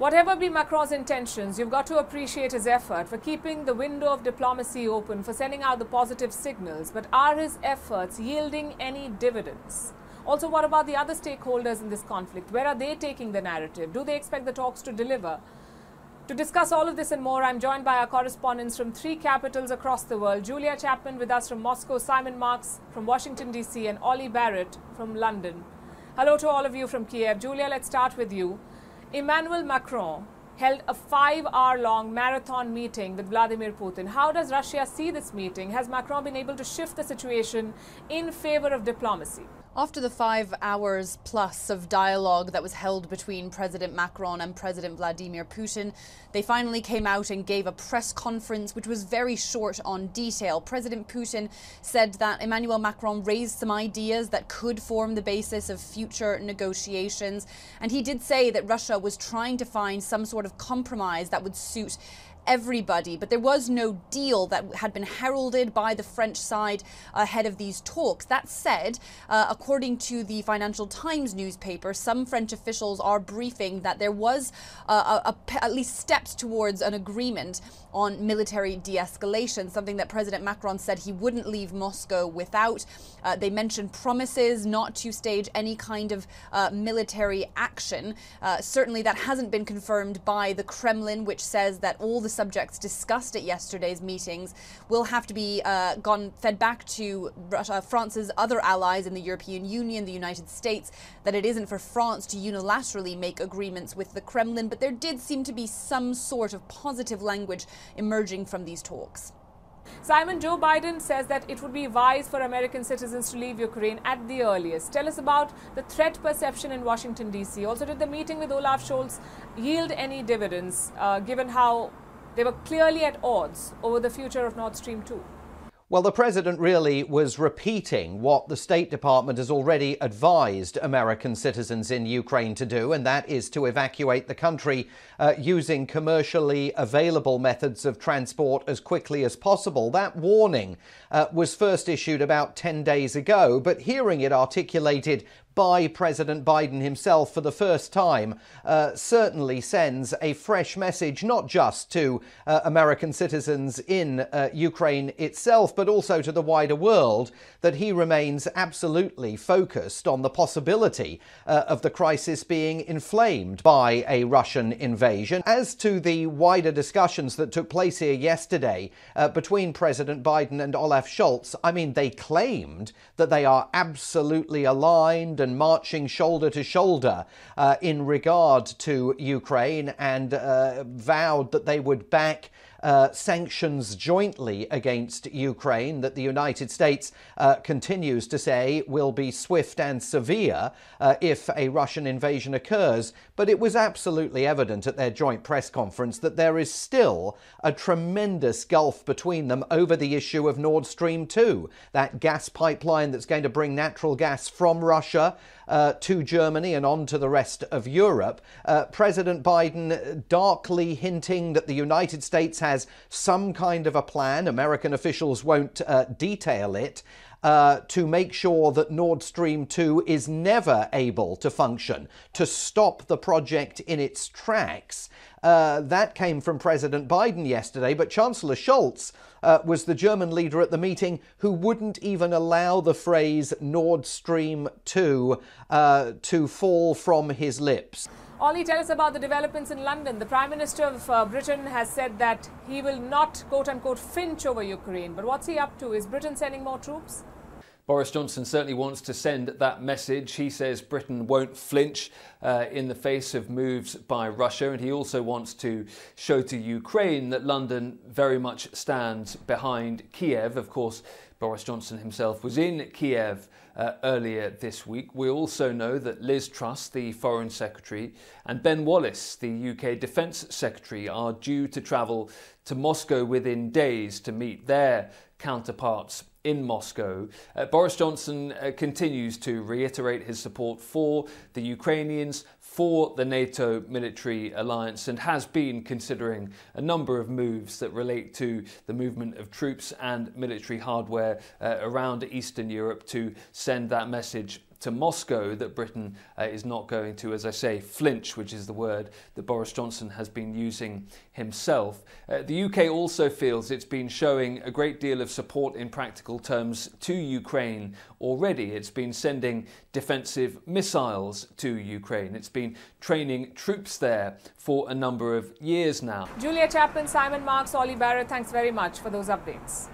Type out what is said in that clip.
Whatever be Macron's intentions, you've got to appreciate his effort for keeping the window of diplomacy open, for sending out the positive signals. But are his efforts yielding any dividends? Also, what about the other stakeholders in this conflict? Where are they taking the narrative? Do they expect the talks to deliver? To discuss all of this and more, I'm joined by our correspondents from three capitals across the world. Julia Chapman with us from Moscow, Simon Marks from Washington, D.C., and Ollie Barrett from London. Hello to all of you from Kiev. Julia, let's start with you. Emmanuel Macron held a five hour long marathon meeting with Vladimir Putin. How does Russia see this meeting? Has Macron been able to shift the situation in favor of diplomacy? After the five hours plus of dialogue that was held between President Macron and President Vladimir Putin, they finally came out and gave a press conference which was very short on detail. President Putin said that Emmanuel Macron raised some ideas that could form the basis of future negotiations. And he did say that Russia was trying to find some sort of compromise that would suit everybody. But there was no deal that had been heralded by the French side ahead of these talks. That said, uh, according to the Financial Times newspaper, some French officials are briefing that there was uh, a, a, at least steps towards an agreement on military de escalation, something that President Macron said he wouldn't leave Moscow without. Uh, they mentioned promises not to stage any kind of uh, military action. Uh, certainly, that hasn't been confirmed by the Kremlin, which says that all the subjects discussed at yesterday's meetings will have to be uh, gone fed back to Russia, France's other allies in the European Union, the United States, that it isn't for France to unilaterally make agreements with the Kremlin, but there did seem to be some sort of positive language emerging from these talks. Simon, Joe Biden says that it would be wise for American citizens to leave Ukraine at the earliest. Tell us about the threat perception in Washington, D.C. Also, did the meeting with Olaf Scholz yield any dividends, uh, given how they were clearly at odds over the future of Nord Stream 2. Well, the president really was repeating what the State Department has already advised American citizens in Ukraine to do, and that is to evacuate the country uh, using commercially available methods of transport as quickly as possible. That warning uh, was first issued about 10 days ago, but hearing it articulated by President Biden himself for the first time uh, certainly sends a fresh message, not just to uh, American citizens in uh, Ukraine itself, but also to the wider world, that he remains absolutely focused on the possibility uh, of the crisis being inflamed by a Russian invasion. As to the wider discussions that took place here yesterday uh, between President Biden and Olaf Scholz, I mean, they claimed that they are absolutely aligned and marching shoulder to shoulder uh, in regard to Ukraine and uh, vowed that they would back uh, sanctions jointly against Ukraine that the United States uh, continues to say will be swift and severe uh, if a Russian invasion occurs. But it was absolutely evident at their joint press conference that there is still a tremendous gulf between them over the issue of Nord Stream 2, that gas pipeline that's going to bring natural gas from Russia uh, to Germany and on to the rest of Europe. Uh, President Biden darkly hinting that the United States has some kind of a plan. American officials won't uh, detail it. Uh, to make sure that Nord Stream 2 is never able to function, to stop the project in its tracks. Uh, that came from President Biden yesterday, but Chancellor Scholz uh, was the German leader at the meeting who wouldn't even allow the phrase Nord Stream 2 uh, to fall from his lips. Ollie, tell us about the developments in London. The Prime Minister of uh, Britain has said that he will not, quote unquote, finch over Ukraine. But what's he up to? Is Britain sending more troops? Boris Johnson certainly wants to send that message. He says Britain won't flinch uh, in the face of moves by Russia, and he also wants to show to Ukraine that London very much stands behind Kiev. Of course, Boris Johnson himself was in Kiev uh, earlier this week. We also know that Liz Truss, the Foreign Secretary, and Ben Wallace, the UK Defence Secretary, are due to travel to Moscow within days to meet their counterparts in Moscow. Uh, Boris Johnson uh, continues to reiterate his support for the Ukrainians, for the NATO military alliance, and has been considering a number of moves that relate to the movement of troops and military hardware uh, around Eastern Europe to send that message to Moscow that Britain uh, is not going to, as I say, flinch, which is the word that Boris Johnson has been using himself. Uh, the UK also feels it's been showing a great deal of support in practical terms to Ukraine already. It's been sending defensive missiles to Ukraine. It's been training troops there for a number of years now. Julia Chapman, Simon Marks, Ollie Barrett, thanks very much for those updates.